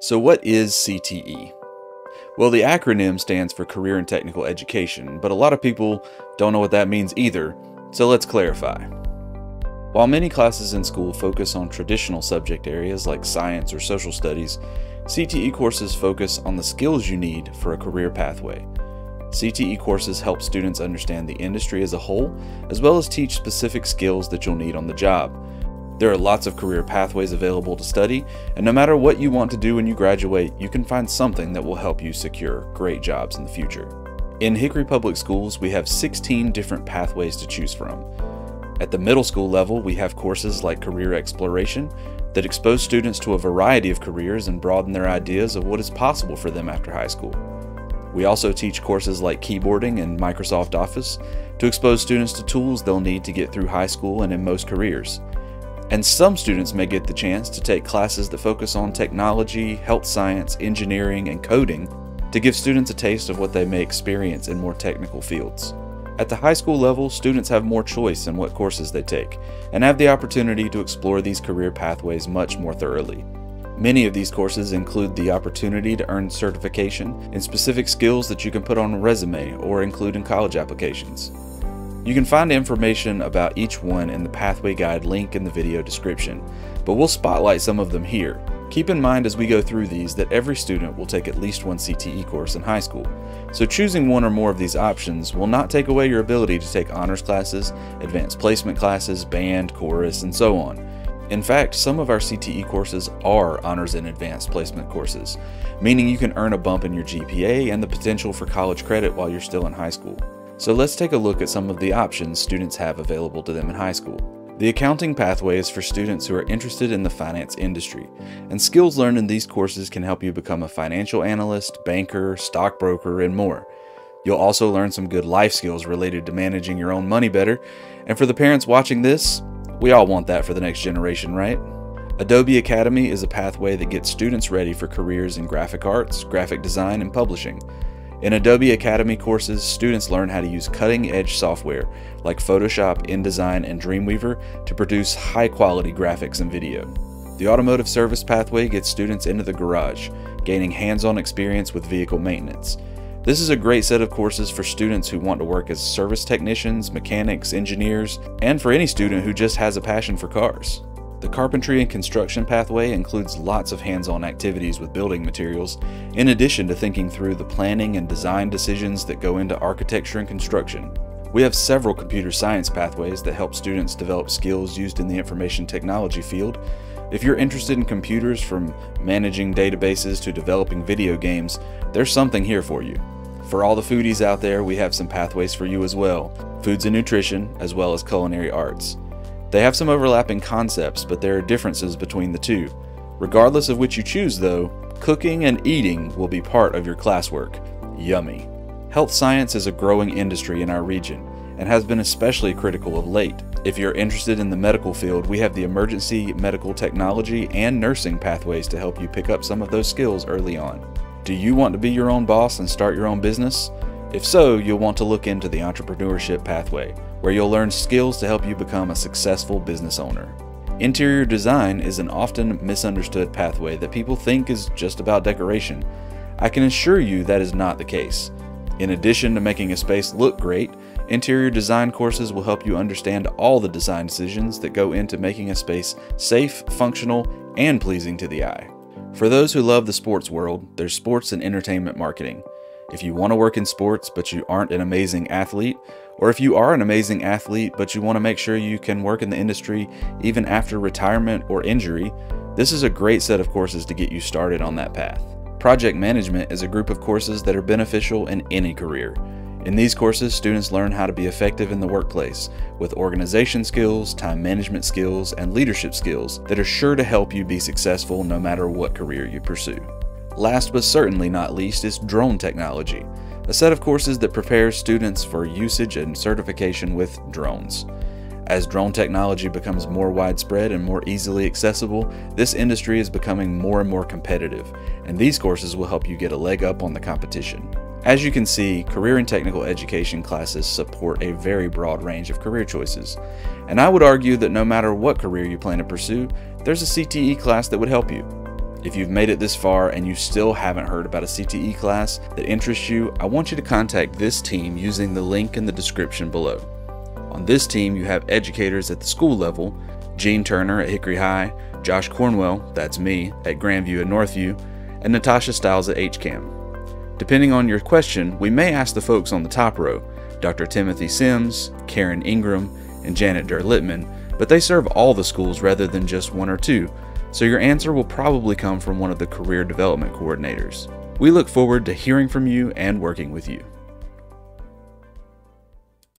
So, what is CTE? Well, the acronym stands for Career and Technical Education, but a lot of people don't know what that means either, so let's clarify. While many classes in school focus on traditional subject areas like science or social studies, CTE courses focus on the skills you need for a career pathway. CTE courses help students understand the industry as a whole, as well as teach specific skills that you'll need on the job. There are lots of career pathways available to study, and no matter what you want to do when you graduate, you can find something that will help you secure great jobs in the future. In Hickory Public Schools, we have 16 different pathways to choose from. At the middle school level, we have courses like Career Exploration that expose students to a variety of careers and broaden their ideas of what is possible for them after high school. We also teach courses like keyboarding and Microsoft Office to expose students to tools they'll need to get through high school and in most careers. And some students may get the chance to take classes that focus on technology, health science, engineering, and coding to give students a taste of what they may experience in more technical fields. At the high school level, students have more choice in what courses they take and have the opportunity to explore these career pathways much more thoroughly. Many of these courses include the opportunity to earn certification in specific skills that you can put on a resume or include in college applications. You can find information about each one in the Pathway Guide link in the video description, but we'll spotlight some of them here. Keep in mind as we go through these that every student will take at least one CTE course in high school, so choosing one or more of these options will not take away your ability to take honors classes, advanced placement classes, band, chorus, and so on. In fact, some of our CTE courses are honors and advanced placement courses, meaning you can earn a bump in your GPA and the potential for college credit while you're still in high school. So let's take a look at some of the options students have available to them in high school. The accounting pathway is for students who are interested in the finance industry, and skills learned in these courses can help you become a financial analyst, banker, stockbroker, and more. You'll also learn some good life skills related to managing your own money better, and for the parents watching this, we all want that for the next generation, right? Adobe Academy is a pathway that gets students ready for careers in graphic arts, graphic design, and publishing. In Adobe Academy courses, students learn how to use cutting edge software like Photoshop, InDesign, and Dreamweaver to produce high quality graphics and video. The Automotive Service Pathway gets students into the garage, gaining hands on experience with vehicle maintenance. This is a great set of courses for students who want to work as service technicians, mechanics, engineers, and for any student who just has a passion for cars. The carpentry and construction pathway includes lots of hands on activities with building materials, in addition to thinking through the planning and design decisions that go into architecture and construction. We have several computer science pathways that help students develop skills used in the information technology field. If you're interested in computers from managing databases to developing video games, there's something here for you. For all the foodies out there, we have some pathways for you as well foods and nutrition, as well as culinary arts. They have some overlapping concepts, but there are differences between the two. Regardless of which you choose, though, cooking and eating will be part of your classwork. Yummy. Health science is a growing industry in our region and has been especially critical of late. If you're interested in the medical field, we have the emergency medical technology and nursing pathways to help you pick up some of those skills early on. Do you want to be your own boss and start your own business? If so, you'll want to look into the entrepreneurship pathway where you'll learn skills to help you become a successful business owner. Interior design is an often misunderstood pathway that people think is just about decoration. I can assure you that is not the case. In addition to making a space look great, interior design courses will help you understand all the design decisions that go into making a space safe, functional, and pleasing to the eye. For those who love the sports world, there's sports and entertainment marketing. If you want to work in sports but you aren't an amazing athlete, or if you are an amazing athlete but you want to make sure you can work in the industry even after retirement or injury, this is a great set of courses to get you started on that path. Project Management is a group of courses that are beneficial in any career. In these courses, students learn how to be effective in the workplace with organization skills, time management skills, and leadership skills that are sure to help you be successful no matter what career you pursue. Last but certainly not least is drone technology, a set of courses that prepares students for usage and certification with drones. As drone technology becomes more widespread and more easily accessible, this industry is becoming more and more competitive, and these courses will help you get a leg up on the competition. As you can see, career and technical education classes support a very broad range of career choices, and I would argue that no matter what career you plan to pursue, there's a CTE class that would help you. If you've made it this far and you still haven't heard about a CTE class that interests you, I want you to contact this team using the link in the description below. On this team, you have educators at the school level Gene Turner at Hickory High, Josh Cornwell, that's me, at Grandview and Northview, and Natasha Stiles at HCAM. Depending on your question, we may ask the folks on the top row Dr. Timothy Sims, Karen Ingram, and Janet Durr Littman, but they serve all the schools rather than just one or two, so your answer will probably come from one of the career development coordinators. We look forward to hearing from you and working with you.